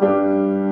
Música